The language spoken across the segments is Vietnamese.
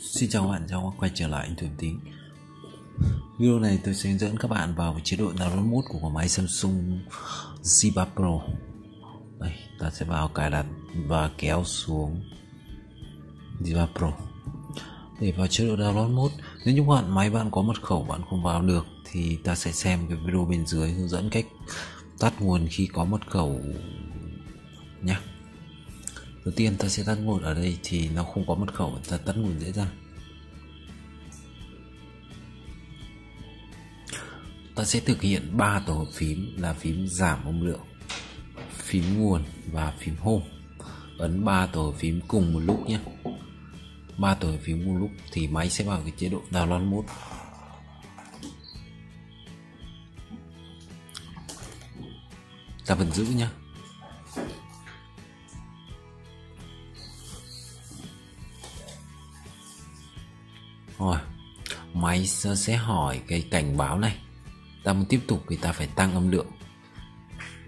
Xin chào các bạn, chào quay trở lại anh Thuyền Tính Video này tôi sẽ hướng dẫn các bạn vào chế độ download mode của máy Samsung Z3 Pro. Đây, ta sẽ vào cài đặt và kéo xuống Z3 Pro. Để vào chế độ download mode Nếu như bạn máy bạn có mật khẩu bạn không vào được Thì ta sẽ xem cái video bên dưới hướng dẫn cách tắt nguồn khi có mật khẩu nhé đầu tiên ta sẽ tắt nguồn ở đây thì nó không có mật khẩu, ta tắt nguồn dễ dàng. Ta sẽ thực hiện ba tổ hợp phím là phím giảm âm lượng, phím nguồn và phím home. Ấn ba tổ hợp phím cùng một lúc nhé. Ba tổ hợp phím một lúc thì máy sẽ vào cái chế độ download mode. Ta vẫn giữ nhé rồi, máy sẽ hỏi cái cảnh báo này. Ta muốn tiếp tục thì ta phải tăng âm lượng.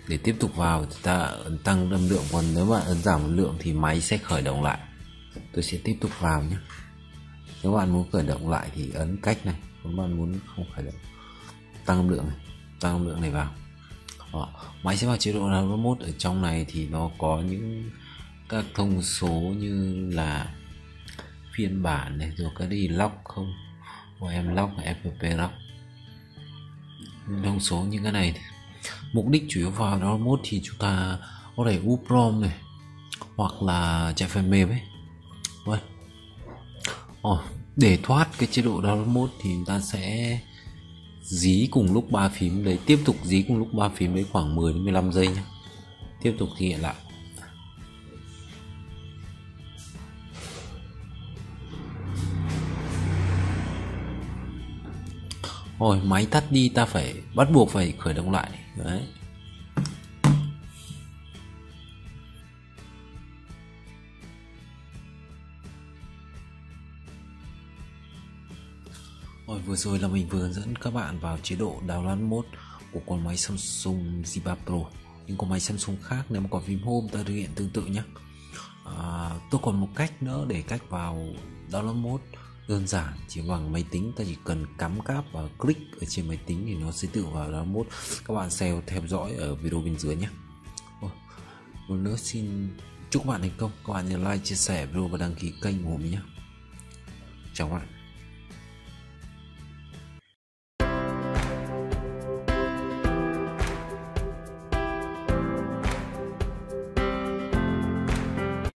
Để tiếp tục vào thì ta ấn tăng âm lượng, còn nếu bạn ấn giảm âm lượng thì máy sẽ khởi động lại. Tôi sẽ tiếp tục vào nhé. Nếu bạn muốn khởi động lại thì ấn cách này. Nếu bạn muốn không khởi động, tăng âm lượng này. Tăng âm lượng này vào. Đó. máy sẽ vào chế độ download mode. Ở trong này thì nó có những các thông số như là phiên bản này rồi cái gì lock không? Mà em lock và lock thông số như cái này mục đích chủ yếu vào đó mốt thì chúng ta có thể uprom này hoặc là chạy phần mềm ấy. Vậy. oh, để thoát cái chế độ download mode thì chúng ta sẽ dí cùng lúc ba phím. Đấy tiếp tục dí cùng lúc ba phím đấy khoảng 10 đến 15 giây nhé tiếp tục thực hiện lại. Ôi máy tắt đi ta phải bắt buộc phải khởi động lại. Đấy. Rồi vừa rồi là mình vừa dẫn các bạn vào chế độ download mode của con máy Samsung Z3 Pro. Những con máy Samsung khác nếu mà có phím home ta thực hiện tương tự nhé à, tôi còn một cách nữa để cách vào download mode đơn giản, chỉ bằng máy tính, ta chỉ cần cắm cáp và click ở trên máy tính thì nó sẽ tự vào download. Mốt các bạn xem, theo dõi ở video bên dưới nhé. Một nữa xin chúc các bạn thành công. Các bạn nhớ like, chia sẻ video và đăng ký kênh của mình nhé. Chào các bạn.